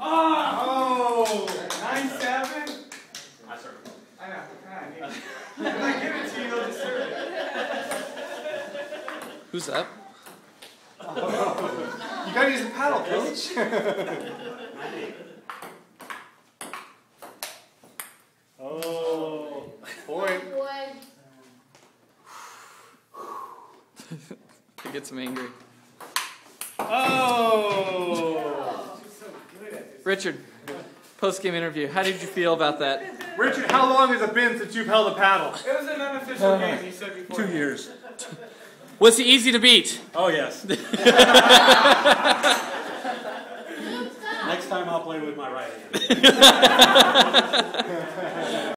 Oh, nine seven. I serve. I know. God, if I give it to you, you'll just serve it. Who's up? You gotta use the paddle, coach. oh, boy. It gets him angry. Oh. Richard, post game interview. How did you feel about that? Richard, how long has it been since you've held a paddle? It was an unofficial uh, game, you said before. Two years. Was he easy to beat? Oh, yes. Next time I'll play with my right hand.